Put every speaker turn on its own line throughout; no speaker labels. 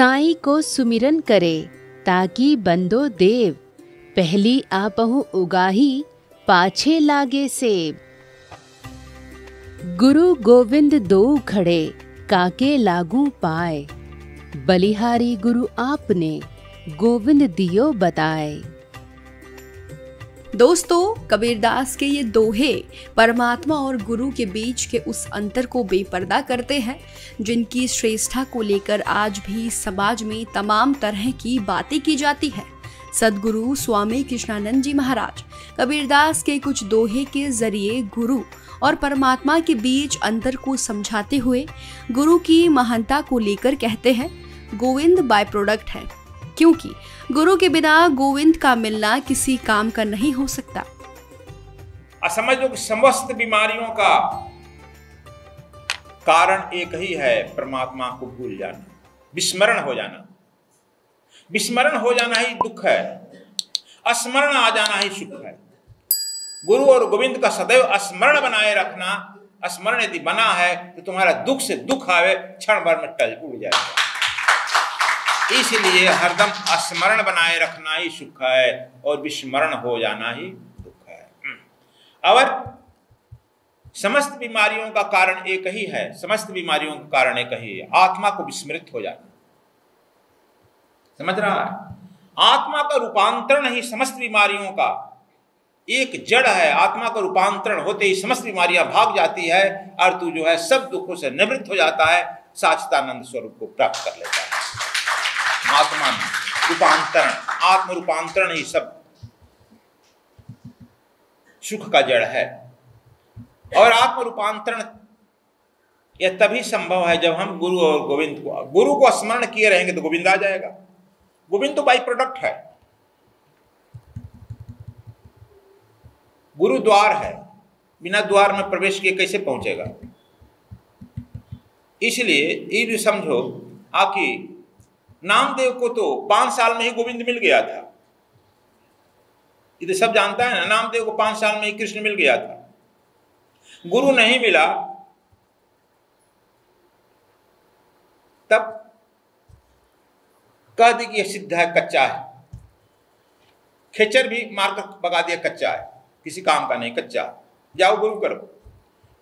साई को सुमिरन करे, ताकि बंदो देव। पहली आपहु उगाही, पाछे लागे सेब गुरु गोविंद दो खड़े, काके लागू पाए। बलिहारी गुरु आपने, गोविंद दियो बताए।
दोस्तों, कबीरदास के ये दोहे परमात्मा और गुरु के बीच के उस अंतर को बेपर्दा करते हैं, जिनकी श्रेष्ठा को लेकर आज भी समाज में तमाम तरह की बातें की जाती है। सदगुरु स्वामी कृष्णानंद जी महाराज, कबीरदास के कुछ दोहे के ज़रिए गुरु और परमात्मा के बीच अंतर को समझाते हुए गुरु की महानता को लेकर कहते हैं, गोविंद बाय प्रोडक्ट है। क्योंकि गुरु के बिना गोविंद का मिलना किसी काम का नहीं हो सकता।
समझ लो कि समस्त बीमारियों का कारण एक ही है, परमात्मा को भूल जाना, विस्मरण हो जाना। विस्मरण हो जाना ही दुख है स्मरण आ जाना ही सुख है। गुरु और गोविंद का सदैव स्मरण बनाए रखना स्मरण यदि बना है तो तुम्हारा दुख से दुख आवे, क्षण भर में टल उड़ जाएगा। इसलिए हरदम स्मरण बनाए रखना ही सुख है और विस्मरण हो जाना ही दुख है। और समस्त बीमारियों का कारण एक ही है, समस्त बीमारियों का कारण एक ही है, आत्मा को विस्मृत हो जाना। समझ रहा है? आत्मा का रूपांतरण ही समस्त बीमारियों का एक जड़ है। आत्मा का रूपांतरण होते ही समस्त बीमारियाँ भाग जाती है और तू जो है सब दुखों से निवृत्त हो जाता है, साचिदानंद स्वरूप को प्राप्त कर लेता है। आत्मा में रूपांतरण आत्म रूपांतरण ही सब सुख का जड़ है। और आत्म रूपांतरण यह तभी संभव है जब हम गुरु और गोविंद को, गुरु को स्मरण किए रहेंगे तो गोविंद आ जाएगा। गोविंद तो बाई प्रोडक्ट है। गुरु द्वार है। बिना द्वार में प्रवेश किए कैसे पहुंचेगा? इसलिए ये भी समझो आकि नामदेव को तो पाँच साल में ही गोविंद मिल गया था। ये तो सब जानता है ना, नामदेव को पाँच साल में ही कृष्ण मिल गया था। गुरु नहीं मिला। तब कह दी कि यह सिद्ध है, कच्चा है। खेचर भी मारकर बगा दिया, कच्चा है। किसी काम का नहीं, कच्चा। जाओ गुरु करो।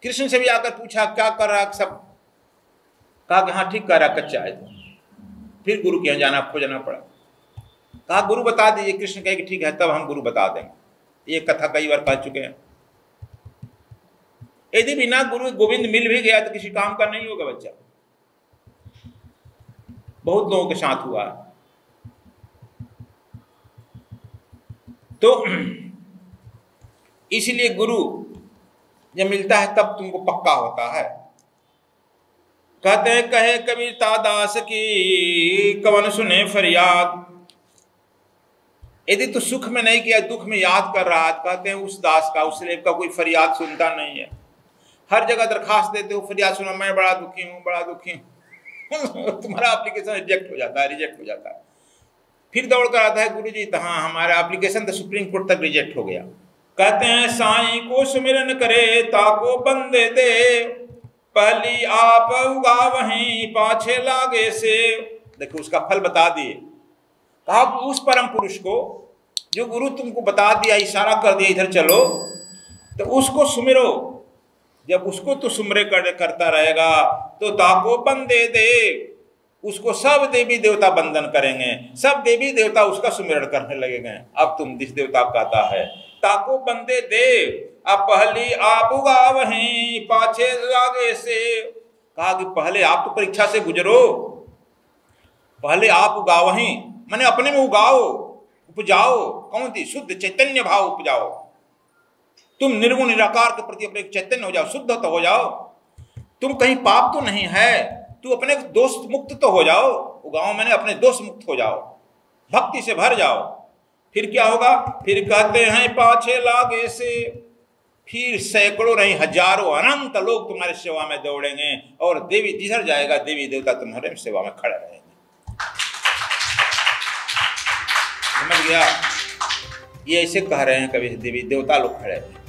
कृष्ण से भी आकर पूछा, क्या कर रहा सब? कहा कि हाँ ठीक कर रहा कच्चा है। फिर गुरु के यहाँ जाना खोजना पड़ा। कहा, गुरु बता दीजिए, कृष्ण कहे कि ठीक है, तब हम गुरु बता देंगे। ये कथा कई बार कह चुके हैं। यदि बिना गुरु, गोविंद मिल भी गया तो किसी काम का नहीं होगा बच्चा। बहुत लोगों के साथ हुआ। तो इसलिए गुरु जब मिलता है तब तुमको पक्का होता है। कहते कहे कबीरता दास की, कवन सुने फरियाद। यदि तो सुख में नहीं किया, दुख में याद कर रहा कहते हैं, उस दास का, उस लेब का कोई फरियाद सुनता नहीं है। हर जगह दरखास्त देते हो, फरियाद सुना, मैं बड़ा दुखी हूँ, बड़ा दुखी हूँ। तुम्हारा एप्लीकेशन रिजेक्ट हो जाता है रिजेक्ट हो जाता है। फिर दौड़ कर आता है गुरु जी तो हाँ हमारा एप्लीकेशन तो सुप्रीम कोर्ट तक रिजेक्ट हो गया। कहते हैं, साई को सुमिरन करे, ताको बंदे दे। पहली आप उगा वहीं पाछे लागे से। देखो उसका फल बता दिए। कहा उस परम पुरुष को जो गुरु तुमको बता दिया इशारा कर दिया इधर चलो तो उसको सुमिरो। जब उसको तो सुमरे कर, करता रहेगा तो ताको बंदे दे। उसको सब देवी देवता बंधन करेंगे। सब देवी देवता उसका सुमिरण करने लगेंगे। अब तुम जिस देवता कहता है। ताको बंदे देव अब पहली आप उगा वहीं पाछे लागे से। कहा कि पहले आप तो परीक्षा से गुजरो। पहले आप उगा वहीं मैंने अपने में उगाओ, उपजाओ। कौन थी शुद्ध चैतन्य भाव उपजाओ। तुम निर्गुण निराकार के प्रति अपने चैतन्य हो जाओ, शुद्ध तो हो जाओ। तुम कहीं पाप तो नहीं है, तू अपने दोस्त मुक्त तो हो जाओ। उगाओ मैंने अपने दोस्त मुक्त हो जाओ। भक्ति से भर जाओ। फिर क्या होगा? फिर कहते हैं पाछे लागे से। फिर सैकड़ों नहीं, हज़ारों अनंत लोग तुम्हारे सेवा में दौड़ेंगे और देवी, जिधर जाएगा, देवी देवता तुम्हारे सेवा में खड़े रहेंगे। समझ गया? ये ऐसे कह रहे हैं कभी देवी देवता लोग खड़े हैं।